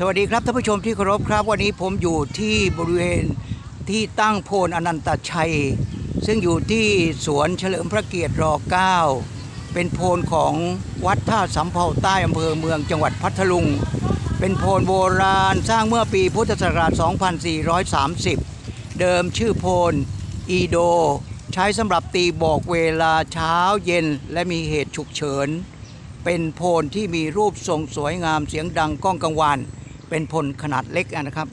สวัสดีครับท่านผู้ชมที่เคารพครับ วันนี้ผมอยู่ที่บริเวณที่ตั้งโพลอนันตชัย ซึ่งอยู่ที่สวนเฉลิมพระเกียรติร9เป็นโพลของวัดท่าสำเภาใต้อำเภอเมืองจังหวัดพัทลุง เป็นโพลโบราณสร้างเมื่อปีพุทธศักราช 2430 เดิมชื่อโพลอีโด ใช้สำหรับตีบอกเวลาเช้าเย็นและมีเหตุฉุกเฉิน เป็นโพลที่มีรูปทรงสวยงามเสียงดังก้องกังวาน เป็นพลขนาดเล็กนะครับ